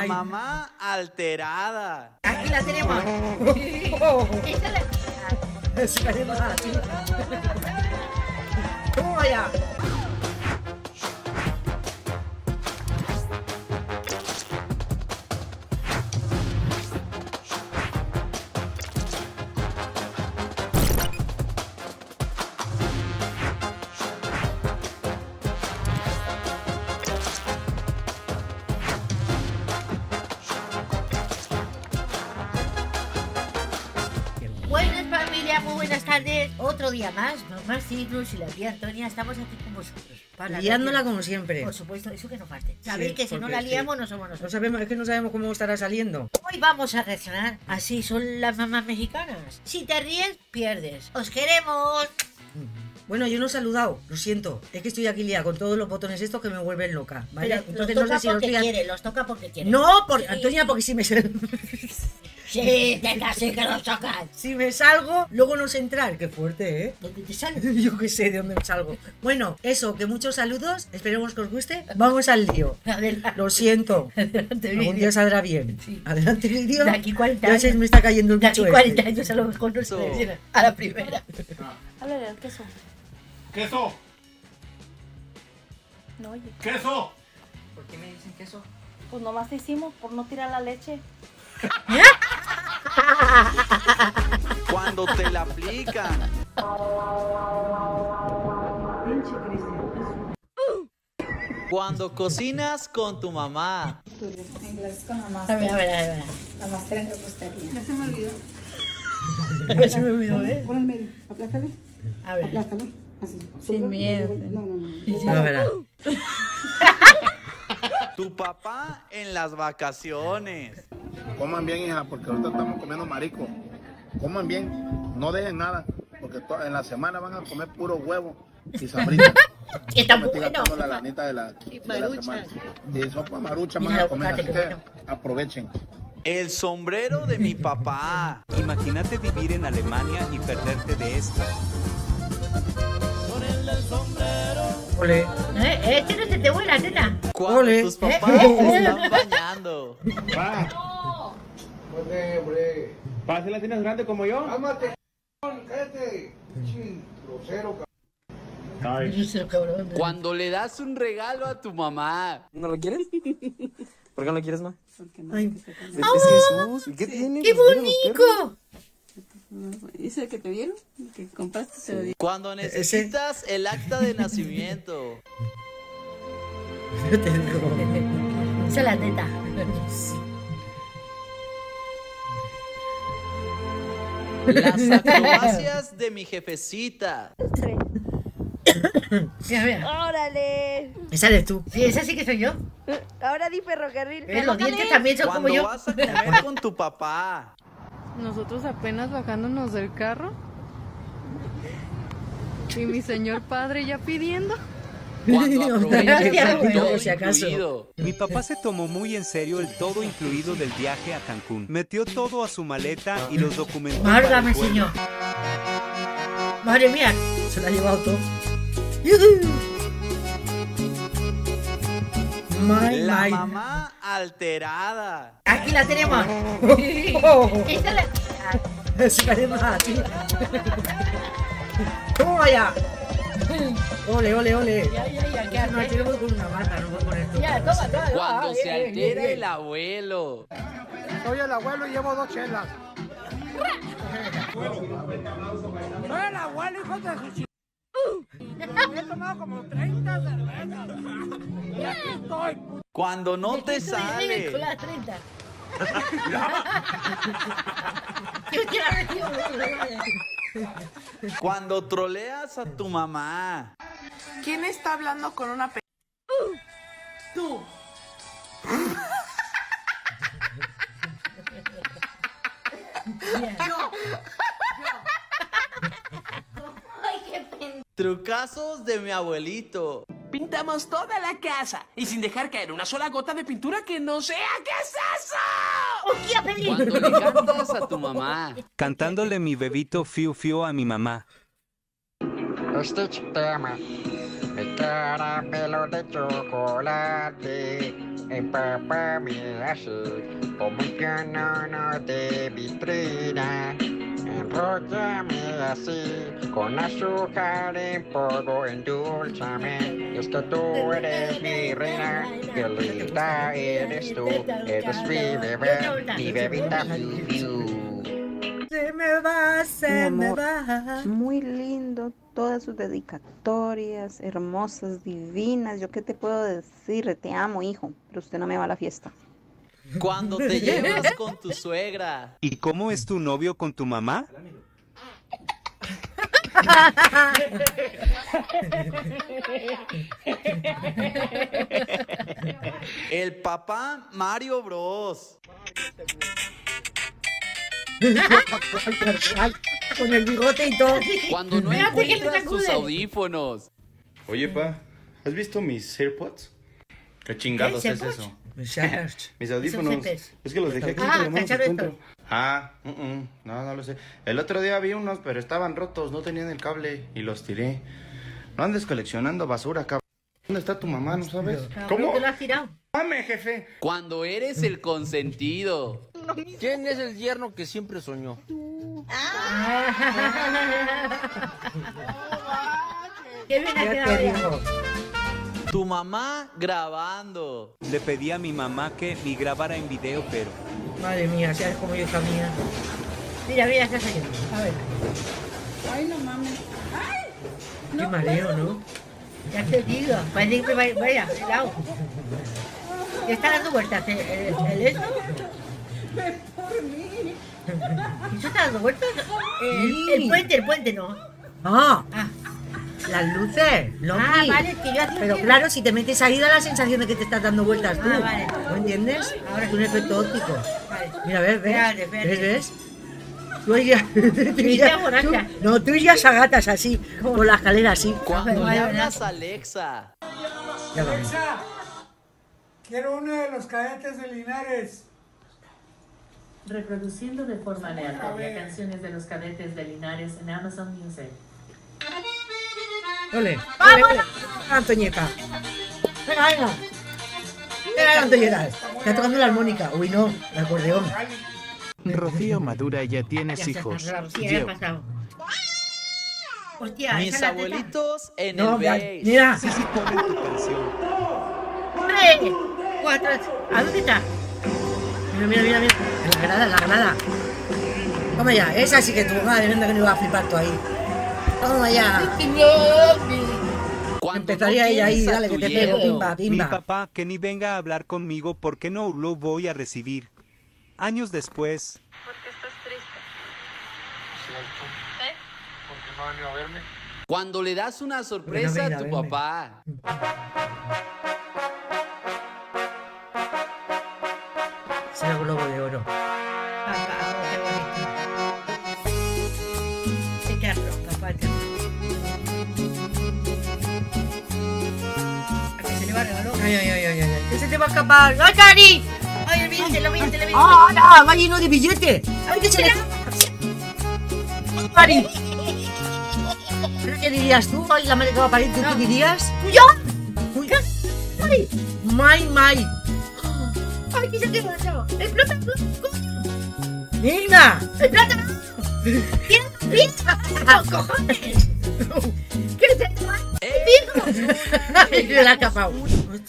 La mamá alterada. Aquí la tenemos. Esta es la- Esperemos a ti. ¿Cómo vaya? Familia, muy buenas tardes. Otro día más, mamá Signos y la tía Antonia, estamos aquí con vosotros. Para Liándola la- como siempre. Por supuesto, eso que no falte. Sabéis Sí, que si no la sí. liamos no somos No nosotros. sabemos, es que no sabemos cómo estará saliendo. Hoy vamos a reaccionar. Así son las mamás mexicanas. Si te ríes, pierdes. ¡Os queremos! Bueno, yo no he saludado, lo siento. Es que estoy aquí liada con todos los botones estos que me vuelven loca. ¿vale? Pero Entonces los no toca sé si los porque ha- quiere, los toca porque quiere. No, por... Antonia, porque si me, Sí, venga, sí que los tocan. si me salgo, luego no sé entrar. Qué fuerte, ¿eh? ¿Dónde te sale? Yo qué sé de dónde me salgo. Bueno, eso, que muchos saludos. Esperemos que os guste. Vamos al lío. Adelante. Lo siento. Adelante, Algún día saldrá bien. Sí. Adelante, vídeo. De aquí 40 Ya se años. me está cayendo el De aquí bicho 40 este. años a lo mejor no se viene a la primera. Háblale al queso. ¡Queso! No, oye. ¡Queso! ¿Por qué me dicen que eso? Pues nomás te hicimos por no tirar la leche. Cuando te la aplican. Cuando cocinas con tu mamá. Inglés con la A máscara, ver, a ver, a ver. la máscara en repostería. Se me olvidó, ¿eh? Por el medio, aplástalo, A ver. aplástalo, así. Sin miedo. No, no, no. No, verá. Tu papá en las vacaciones. Coman bien, hija, porque ahorita estamos comiendo marico. Coman bien, no dejen nada, porque en la semana van a comer puro huevo y sabrita. Que está bueno. la lanita de la, de la semana. Y eso pues marucha van a comer, así que aprovechen. El sombrero de mi papá. Imagínate vivir en Alemania y perderte de esto. Ole. ¿Eh? Este no se te vuela. Cuando Ole. tus papás se están bañando. ¿Para si la tienes grande como yo? Yo sé, cabrón. Cuando le das un regalo a tu mamá. ¿No lo quieres? ¿Por qué no lo quieres más? Ay, Es Jesús. ¿Y qué tiene? ¡Qué Pues bonito! ¿Ese que te dieron? ¿Que compraste? Te lo dieron. Cuando necesitas el acta de nacimiento. te. Esa es la neta. Las acrobacias de mi jefecita. Mira, mira. ¡Órale! Esa eres tú. Sí, esa sí que soy yo. Ahora di ferrocarril. ¿Ves? Los dientes también son como Cuando yo. vas a comer con tu papá. Nosotros apenas bajándonos del carro. Y mi señor padre ya pidiendo. Cuando aprovechas Gracias, el güey. todo Por si acaso. incluido. Mi papá se tomó muy en serio el todo incluido del viaje a Cancún. Metió todo a su maleta y los documentó. Válgame, señor. Madre mía. Se la ha llevado todo. My, La my. mamá alterada. Aquí la tenemos. Esta es la... Esperemos a ti. ¿Cómo vaya? Ole, ole, ole. Ya, ya, ya, ¿qué No, hace? aquí lo voy con una mata, no voy a poner todo. Ya, toma, toma. toma. Cuando Ah, se bien, altera bien. el abuelo. Soy el abuelo y llevo dos chelas. Soy el abuelo, hijo de su ch... He tomado como 30 cervezas. Y aquí estoy. Cuando no te Con sale. la 30. Yo metí, Cuando troleas a tu mamá. ¿Quién está hablando con una pe... Tú. Trucazos de mi abuelito. Pintamos toda la casa y sin dejar caer una sola gota de pintura que no sea. ¿Qué es eso? ¡Hostia, Pedrín! Cuando le cantas a tu mamá. Cantándole mi bebito fiu fiu a mi mamá. Stitch te ama. Mi caramelo de chocolate. Mi papá me hace como un piano de vitrina. Enróllame así, con azúcar en polvo, endulzame. Es que tú eres mi reina, que linda eres tú. Eres mi bebé, mi bebita. Se me va, se Mi me amor, va. Muy lindo, todas sus dedicatorias, hermosas, divinas. ¿Yo qué te puedo decir? Te amo, hijo, pero usted no me va a la fiesta. Cuando te llevas con tu suegra. ¿Y cómo es tu novio con tu mamá? El papá Mario Bros. Con el bigote y todo. Cuando no encuentras tus audífonos. Oye, pa, ¿has visto mis AirPods? ¿Qué chingados ¿Qué, es eso? Mis audífonos. Es que los dejé aquí, Ah, no. Ah, mm, mm, no, no lo sé. El otro día vi unos, pero estaban rotos, no tenían el cable y los tiré. No andes coleccionando basura, cabrón. ¿Dónde está tu mamá, no sabes? ¿Cómo? ¿Te lo has tirado? ¡Mame, jefe! Cuando eres el consentido. ¿Quién es el yerno que siempre soñó? Qué bien ha Ya quedado te ya. digo. Tu mamá grabando. Le pedí a mi mamá que me grabara en video, pero Madre mía, ¿sabes cómo yo mía? Mira, mira, está saliendo. A ver, Ay, no mames. Qué mareo, ¿no? ya te digo. Parece que vaya, vaya, cuidado. ¿Qué está dando vueltas? ¿El, el, el esto? ¿Eso está dando vueltas? El, puente, el puente no. Ah, Ah, las luces, Loki. ah vale, es que yo hacía Pero que- claro, si te metes ahí da la sensación de que te estás dando vueltas tú. Ah, vale. ¿No entiendes? Ahora es un efecto óptico. Vale. Mira, ves, ves. Espérate. ¿Ves, ves? Tú irías, tú irías- borracha. tú- no, tú irías a gatas así, por la escalera así. Cuando Vale, le vale. hablas a Alexa. Ya vamos. Quiero uno de los cadetes de Linares. Reproduciendo de forma aleatoria canciones de los cadetes de Linares en Amazon Music. Ole, ole, ole. Antoñeta. Venga, venga. Venga, Antoñeta. Está tocando la armónica. Uy, no, el acordeón. Rocío Madura ya tienes Ya está, hijos. sí, ya Yo. pasado. Hostia, Mis abuelitos en No, el mira, sí, sí, ponen tu canción. ¡Tres! ¡Cuatro! ¿A dónde está? Mira, mira, mira, mira. La grada, en la grada. Toma ya, esa sí que tu madre mía que no iba a flipar tú ahí. Toma ya. Cuando Empezaría no ella ahí, dale que te pego, pimba, Mi pimba. papá que ni venga a hablar conmigo porque no lo voy a recibir. Años después, ¿Por qué estás triste? ¿Eh? Porque no ha venido a verme. Cuando le das una sorpresa venga, a tu venme. papá. Escapar! ¡Ay, Cari! ¡Ay, el billete, lo billete, lo billete! ¡Ah, no! ¡Va lleno de billetes! ¡Ay, que se. ¿Pero qué dirías tú? ¡Ay, la madre que va a parir! ¿Tú qué dirías? ¿Yo? Uy. ¡Ay! ¡May, may! ¡Ay, que se te va a ¡El plátano! ¡Nina! ¡Los cojones! ¿Qué te la ha capado.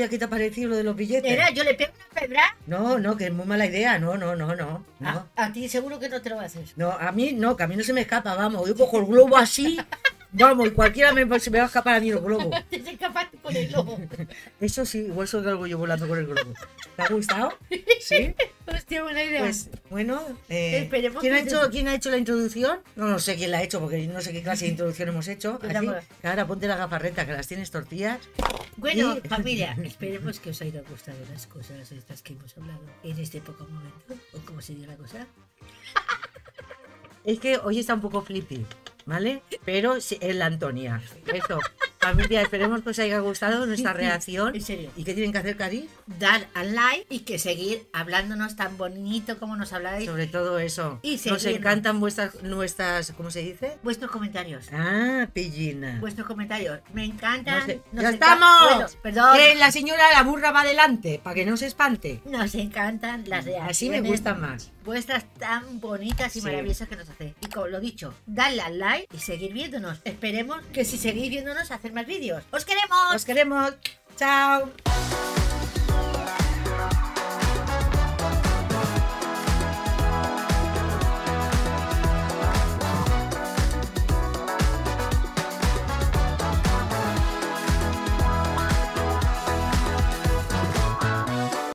Hostia, ¿qué te ha parecido lo de los billetes? Era, yo le pego una pedra. No, no, que es muy mala idea. No, no, no, no. no. A, a ti seguro que no te lo haces. No, a mí no, que a mí no se me escapa, vamos. Yo cojo el globo así, vamos, y cualquiera me, se me va a escapar a mí el globo. Te escapaste con el globo. Eso sí, igual soy algo yo volando con el globo. ¿Te ha gustado? Sí. Hostia, buena idea. Pues bueno, eh, ¿quién, ha hecho, ¿quién ha hecho la introducción? No, no sé quién la ha hecho porque no sé qué clase de introducción hemos hecho. Así, ahora ponte la gafarreta que las tienes tortillas. Bueno, Y- familia, esperemos que os haya gustado las cosas estas que hemos hablado en este poco momento. ¿O cómo sería la cosa? Es que hoy está un poco flippy, ¿vale? Pero sí, es la Antonia. Eso. Familia, esperemos que os haya gustado nuestra reacción. en serio. ¿Y qué tienen que hacer, Cari? Dar al like y que seguir hablándonos tan bonito como nos habláis. Sobre todo eso. Y Nos encantan vuestras, nuestras, ¿cómo se dice? Vuestros comentarios. Ah, pillina. Vuestros comentarios. Me encantan. No sé. nos ¡Ya estamos! Bueno, perdón. Que la señora la burra va adelante, para que no se espante. Nos encantan las reacciones. Así me gustan más. Vuestras tan bonitas y Sí. maravillosas que nos hacéis. Y como lo dicho, dadle al like y seguir viéndonos. Esperemos que si seguís viéndonos, hacer más vídeos. ¡Os queremos! Os queremos. Chao.